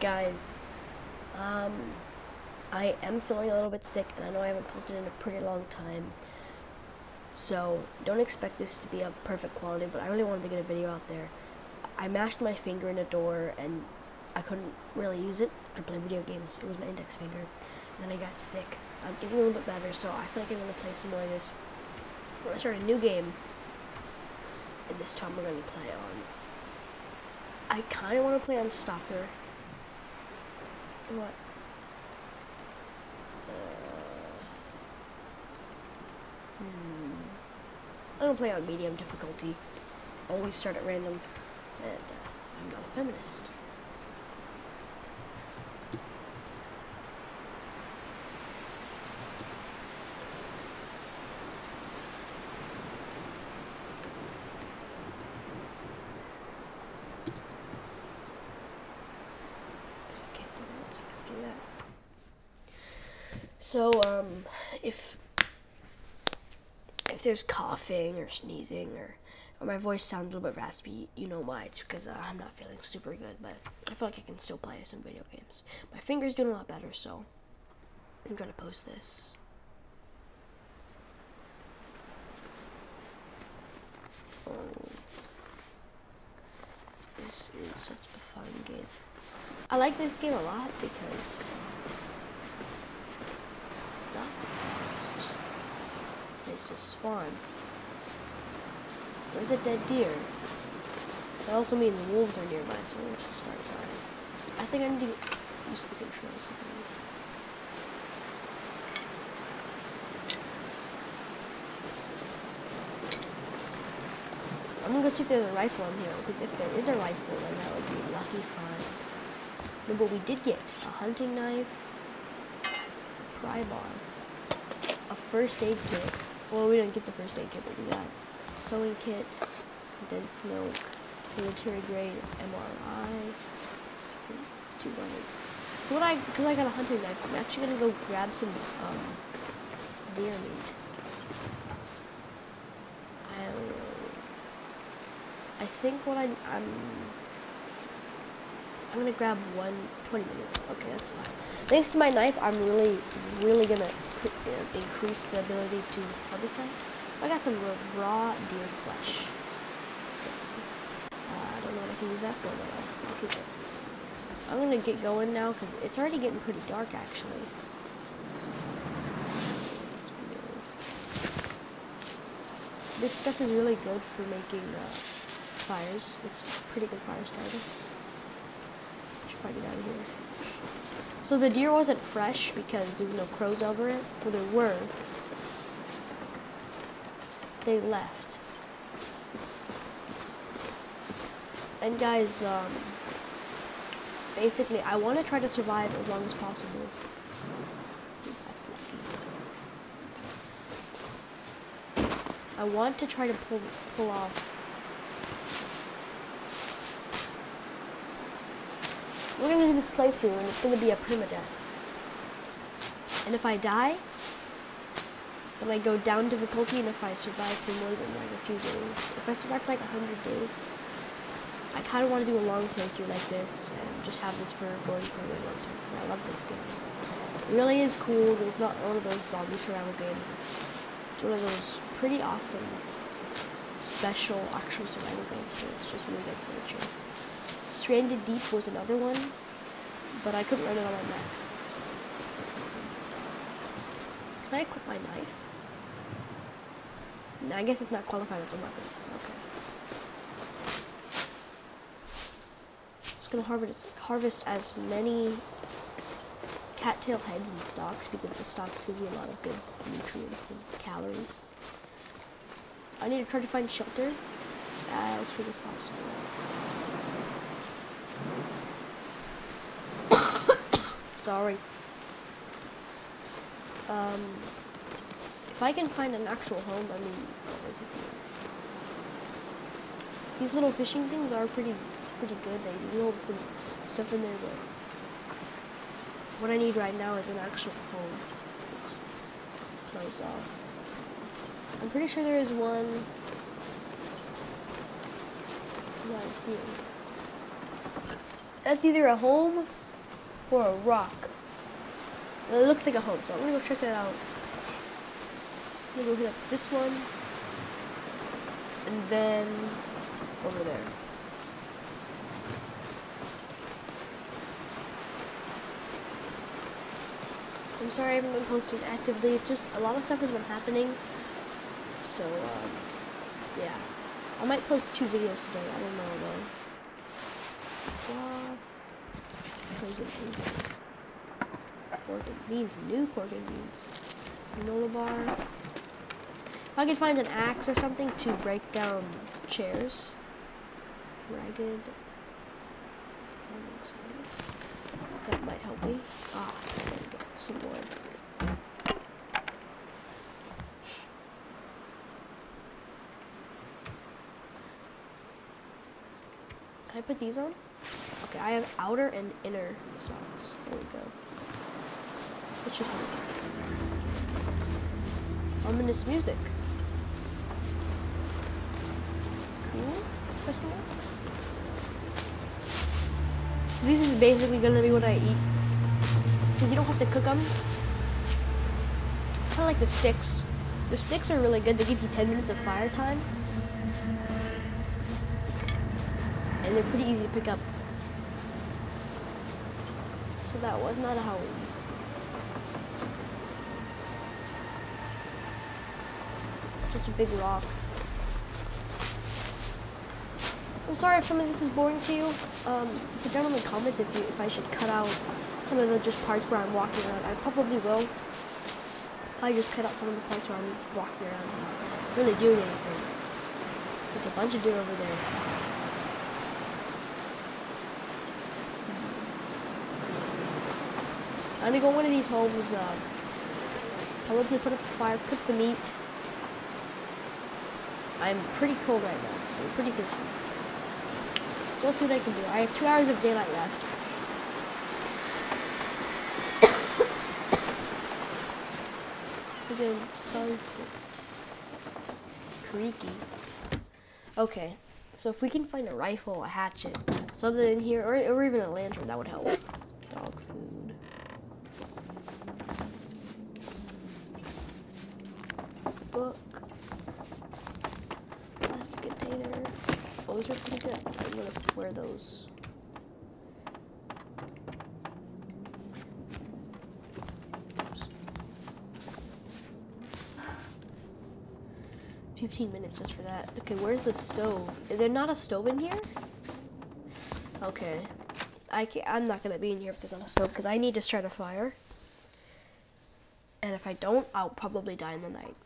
guys, um, I am feeling a little bit sick, and I know I haven't posted in a pretty long time. So don't expect this to be of perfect quality, but I really wanted to get a video out there. I mashed my finger in a door, and I couldn't really use it to play video games. It was my index finger. And then I got sick. I'm getting a little bit better, so I feel like I'm going to play some more of this. We're going to start a new game. And this time we're going to play on... I kind of want to play on Stalker. What? Uh, hmm. I don't play on medium difficulty. Always start at random. And uh, I'm not a feminist. So, um, if if there's coughing or sneezing or or my voice sounds a little bit raspy, you know why. It's because uh, I'm not feeling super good, but I feel like I can still play some video games. My finger's doing a lot better, so I'm trying to post this. This is such a fun game. I like this game a lot because not fast. Place to spawn. Where's a dead deer? That also means the wolves are nearby, so we'll just start fire. I think I need to use the controls. I'm gonna go see if there's a rifle in here, because if there is a rifle, then that would be a lucky find. No, but we did get a hunting knife, pry bar, a first aid kit. Well, we didn't get the first aid kit, but we got sewing kit, condensed milk, military grade MRE, two runners. So what I, because I got a hunting knife, I'm actually gonna go grab some um, deer meat. I, I think what I, I'm, I'm gonna grab one 20 minutes. Okay, that's fine. Thanks to my knife, I'm really, really gonna uh, increase the ability to harvest that. I got some raw deer flesh. Uh, I don't know what I can use that for, but I'll, keep it. I'm gonna get going now because it's already getting pretty dark actually. This stuff is really good for making uh, fires. It's pretty good fire starter. Get out of here. So the deer wasn't fresh because there was no crows over it. Well, there were, they left. And guys, um, basically, I want to try to survive as long as possible. I want to try to pull pull off. We're gonna do this playthrough, and it's gonna be a permadeath. And if I die, then I go down difficulty and if I survive for more than like a few days. If I survive for like a hundred days, I kind of want to do a long playthrough like this and just have this for going for a really long time because I love this game. It really is cool. It's not one of those zombie survival games. It's, one of those pretty awesome special actual survival games. It's just really good for nature. Stranded Deep was another one, but I couldn't run it on my Mac. Can I equip my knife? No, I guess it's not qualified as a weapon. Okay. It's gonna harvest harvest as many cattail heads and stalks because the stalks give you a lot of good nutrients and calories. I need to try to find shelter as quick as possible. Sorry. Um, if I can find an actual home, I mean? These little fishing things are pretty, pretty good. They hold some stuff in there, but what I need right now is an actual home. It's closed off. I'm pretty sure there is one right here. That's either a home or a rock. It looks like a home, so I'm gonna go check that out. I'm gonna go hit up this one, and then over there. I'm sorry I haven't been posting actively. It's just a lot of stuff has been happening. So, um, yeah. I might post two videos today. I don't know though. Wow. Pork and beans. New pork and beans. Granola bar. If I could find an axe or something to break down chairs. Ragged. That might help me. Ah, there we go. Some wood. Can I put these on? Okay, I have outer and inner socks. There we go. It should help. Ominous music. Cool? Question mark? So this is basically gonna be what I eat. Because you don't have to cook them. Of like the sticks. The sticks are really good. They give you 10 minutes of fire time. And they're pretty easy to pick up. So that was not a Halloween. Just a big rock. I'm sorry if some of this is boring to you. Um, put down in the comments if you if I should cut out some of the just parts where I'm walking around. I probably will. I just cut out some of the parts where I'm walking around, really doing anything. So it's a bunch of deer over there. I'm gonna go one of these homes. Uh, probably put up a fire, cook the meat. I'm pretty cold right now, so I'm pretty thirsty. So let's see what I can do. I have two hours of daylight left. it's again so creaky. Okay, so if we can find a rifle, a hatchet, something in here, or, or even a lantern, that would help. Those are pretty good. I'm gonna wear those. Fifteen minutes just for that. Okay, where's the stove? Is there not a stove in here? Okay. I can't, I'm not gonna be in here if there's not a stove because I need to start a fire. And if I don't, I'll probably die in the night.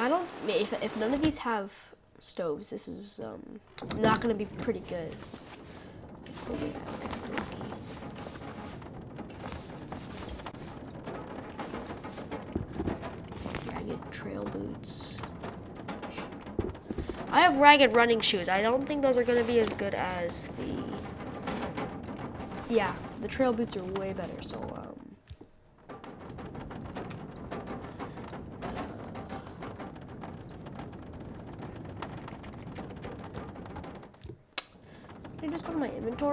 I don't. If if none of these have stoves, this is um, not gonna be pretty good. Ragged trail boots. I have ragged running shoes. I don't think those are gonna be as good as the. Yeah, the trail boots are way better. So. Um,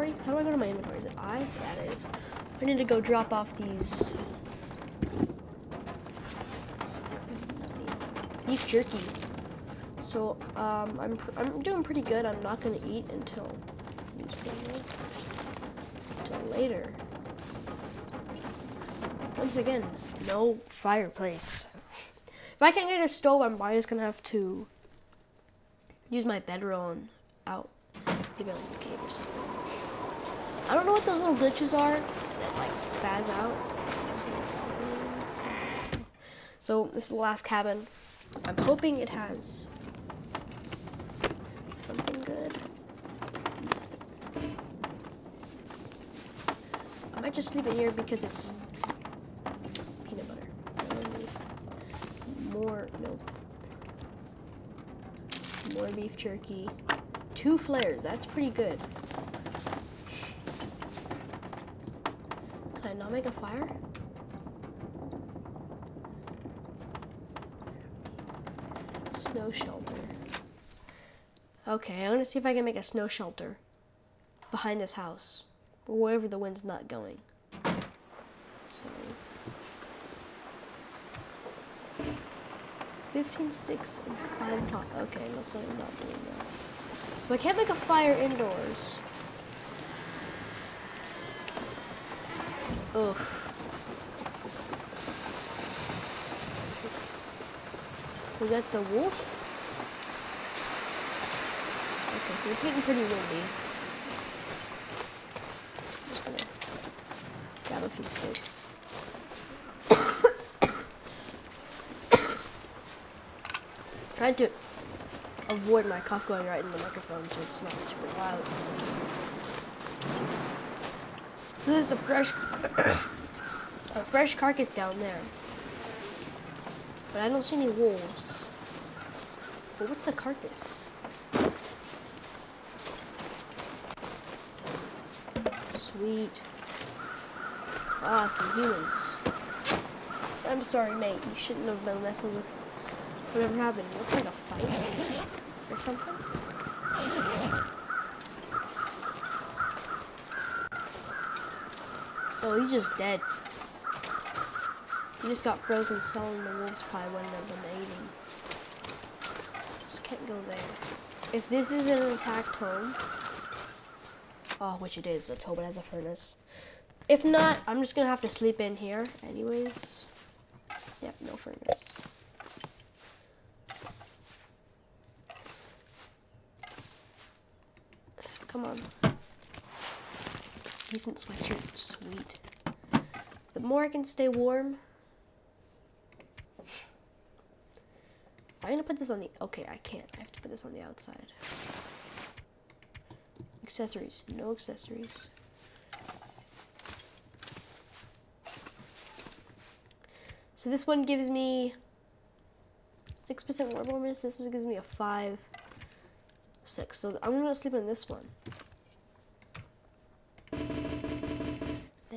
inventory? How do I go to my inventory? Is it I? That is. I need to go drop off these beef jerky. So um, I'm I'm doing pretty good. I'm not gonna eat until until later. Once again, no fireplace. If I can't get a stove, I'm probably just gonna have to use my bedroll and out. Maybe a cave or something. I don't know what those little glitches are that like spaz out. So this is the last cabin. I'm hoping it has something good. I might just leave it here because it's peanut butter. More, no. More beef jerky. Two flares, that's pretty good. Can I not make a fire? Snow shelter. Okay, I'm gonna see if I can make a snow shelter. behind this house, or wherever the wind's not going. So, 15 sticks and 5 top. Okay, looks like I'm not doing that. But I can't make a fire indoors. Ugh. Was that the wolf? Okay, so it's getting pretty windy. I'm just gonna grab a few sticks. Trying to avoid my cough going right in the microphone so it's not super loud. So there's a fresh a fresh carcass down there. But I don't see any wolves. But what's the carcass? Sweet. Ah, some humans. I'm sorry, mate. You shouldn't have been messing with whatever happened. It looks like a fight or something. Oh, he's just dead. He just got frozen solid the wolf's pie when they've been. So can't go there. If this is an attacked home, oh, which it is, let's hope it has a furnace. If not, I'm just gonna have to sleep in here anyways. Yep, no furnace. Come on. Decent sweatshirt, sweet. The more I can stay warm, I'm gonna put this on the, okay, I can't. I have to put this on the outside. Accessories, no accessories. So this one gives me 6% warm warmness. This one gives me a 5, 6. So I'm gonna sleep in this one.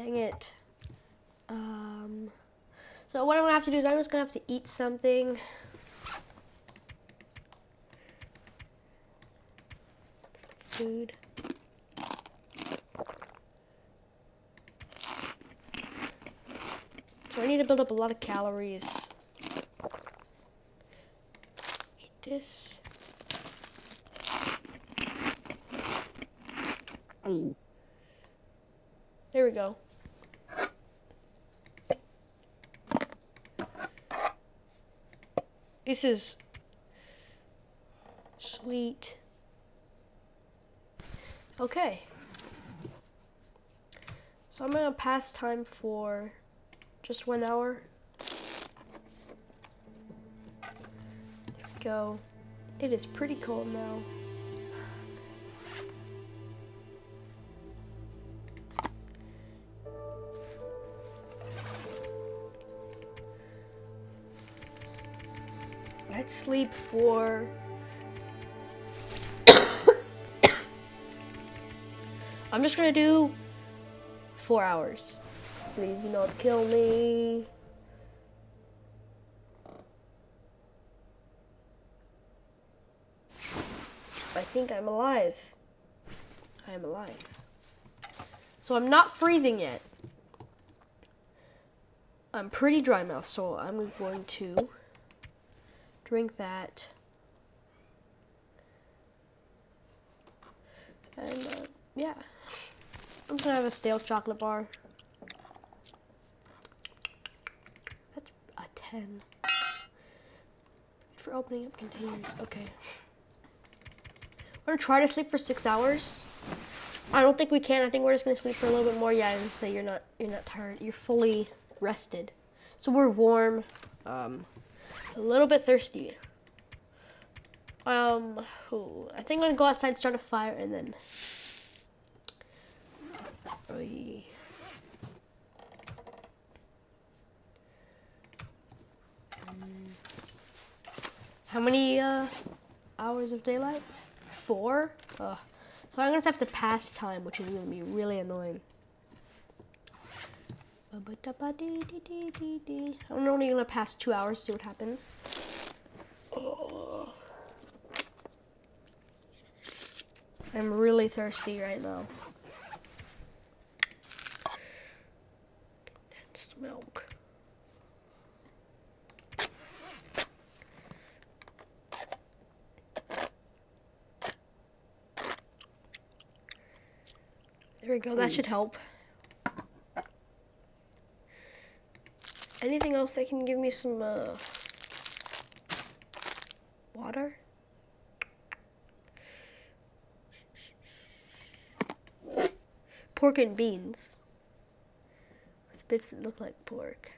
Dang it. Um, so what I'm gonna have to do is I'm just gonna have to eat something. food. So I need to build up a lot of calories. Eat this. There we go. This is sweet. Okay. So I'm gonna pass time for just one hour. There we go. It is pretty cold now. Sleep for I'm just gonna do four hours. Please do not kill me. I think I'm alive. I am alive. So I'm not freezing yet. I'm pretty dry mouth, so I'm going to drink that. And uh, yeah. I'm gonna have a stale chocolate bar. That's a 10. For opening up containers. Okay. We're gonna try to sleep for six hours. I don't think we can. I think we're just gonna sleep for a little bit more. Yeah, and say you're not you're not tired. You're fully rested. So we're warm. Um, a little bit thirsty. Um, ooh, I think I'm gonna go outside, start a fire, and then how many uh, hours of daylight? Four? Ugh. So I'm gonna have to pass time, which is gonna be really annoying. I'm only gonna pass two hours, see what happens. Oh. I'm really thirsty right now. Condensed milk. There we go, that should help. Anything else that can give me some uh, water? Pork and beans. With bits that look like pork.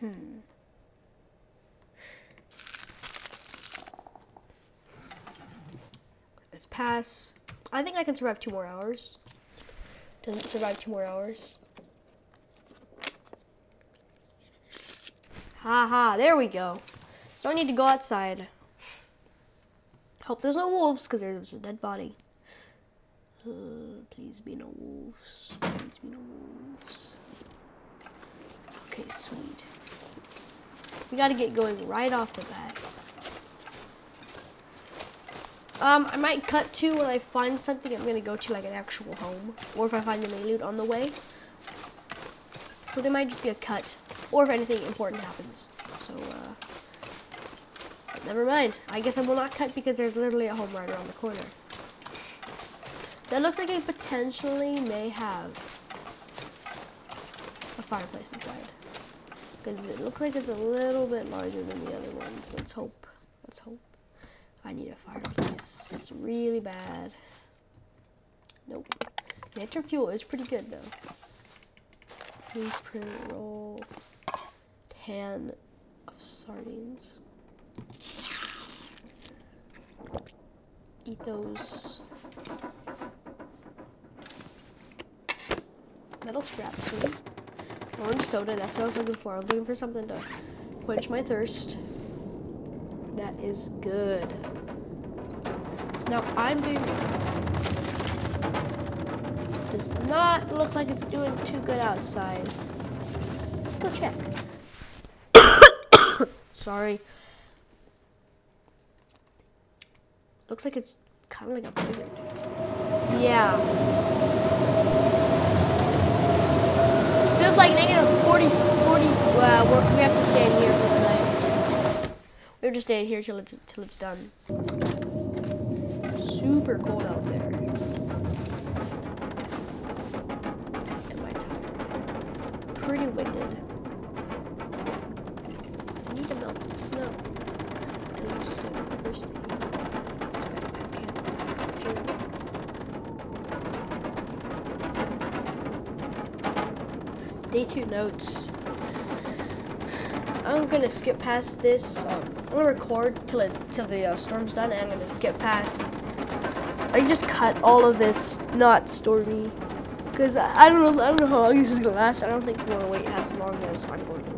Hmm. Let's pass. I think I can survive two more hours. Doesn't survive two more hours. Ha ha, there we go. So I need to go outside. Hope there's no wolves, because there's a dead body. Uh, please be no wolves. Please be no wolves. Okay, sweet. We gotta get going right off the bat. Um, I might cut to when I find something I'm gonna go to like an actual home. Or if I find any loot on the way. So there might just be a cut. Or if anything important happens. So, uh, never mind. I guess I will not cut because there's literally a home right around the corner. That looks like it potentially may have a fireplace inside. Because it looks like it's a little bit larger than the other ones. Let's hope. Let's hope. I need a fireplace. Really bad. Nope. Nature fuel is pretty good though. Blueprint roll. Can of sardines. Eat those. Metal scrap, sweet. Orange soda, that's what I was looking for. I was looking for something to quench my thirst. That is good. So now I'm doing... Does not look like it's doing too good outside. Let's go check. Sorry. Looks like it's kind of like a blizzard. Yeah. Feels like negative 40, 40, uh, we have to stay in here. We have to stay in here till it's, till it's done. Super cold out there. Am I tired? Pretty winded. I need to melt some snow. And just, first Day two notes. I'm gonna skip past this. Um, I'm gonna record till it till the uh, storm's done, and I'm gonna skip past. I just cut all of this not stormy, because I, I don't know I don't know how long this is gonna last. I don't think we're gonna wait as long as I'm going to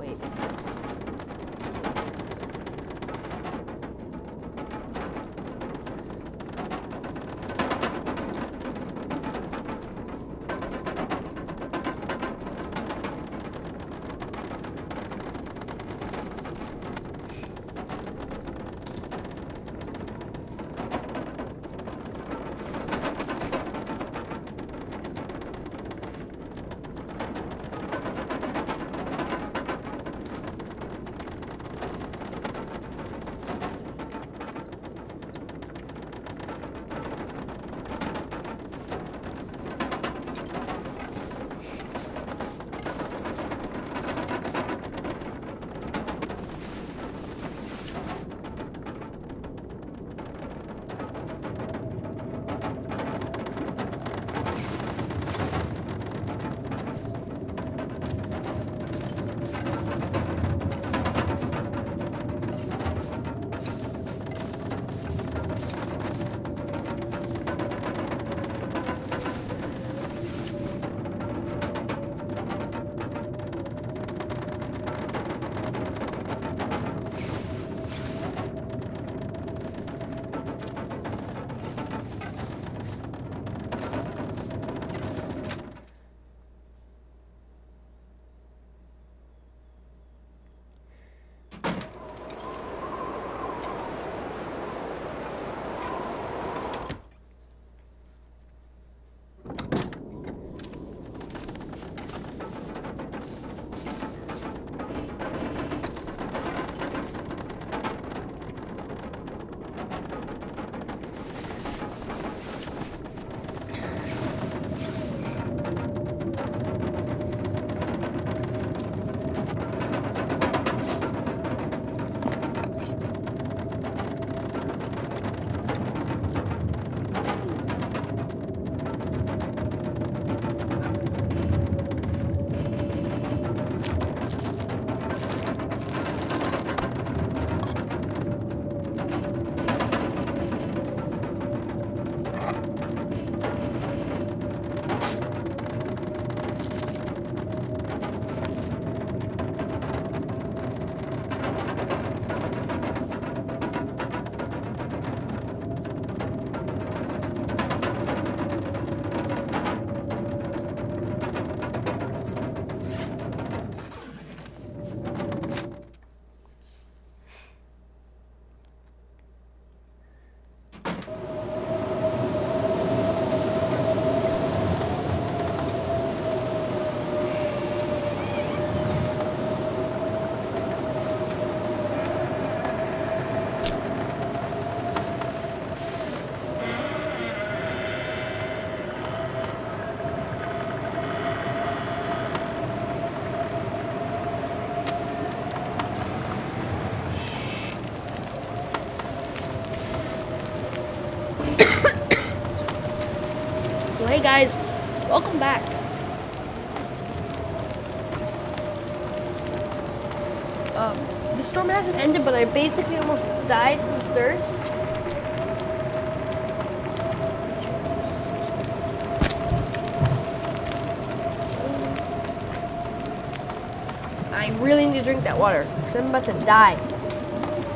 really need to drink that water because I'm about to die.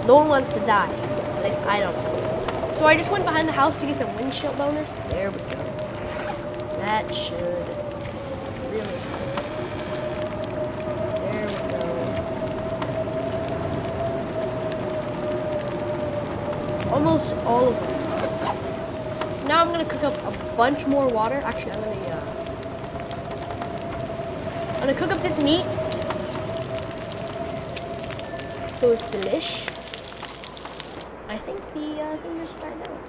No one wants to die. At least I don't. So I just went behind the house to get some windshield bonus. There we go. That should really help. There we go. Almost all of them. So now I'm gonna cook up a bunch more water. Actually, I'm gonna. Uh, I'm gonna cook up this meat so it's delish. I think the uh, thing just dried out.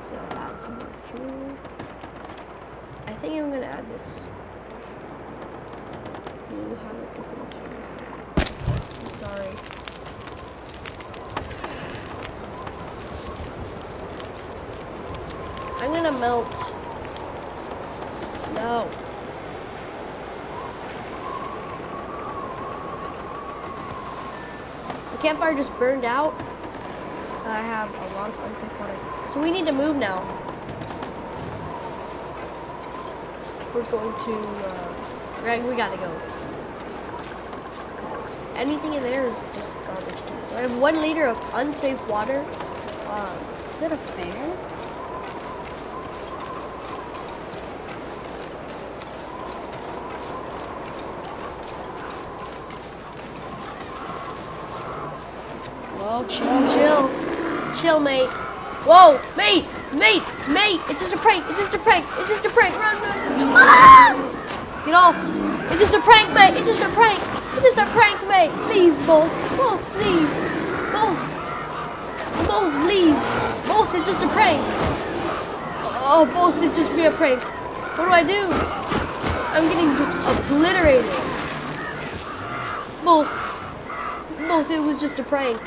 So add some more fuel. I think I'm gonna add this. You have I'm sorry. I'm gonna melt. No. Campfire just burned out. I have a lot of unsafe water. So we need to move now. We're going to, uh, Greg, we gotta go. 'Cause anything in there is just garbage to me. So I have one liter of unsafe water. Um, is that a fan? Chill, chill. Chill, mate. Whoa, mate, mate, mate. It's just a prank. It's just a prank. It's just a prank. Run, run. Ah! Get off. It's just a prank, mate. It's just a prank. It's just a prank, mate. Please, boss. Boss, please. Boss. Boss, please. Boss, it's just a prank. Oh, boss, it's just be a prank. What do I do? I'm getting just obliterated. Boss. Boss, it was just a prank.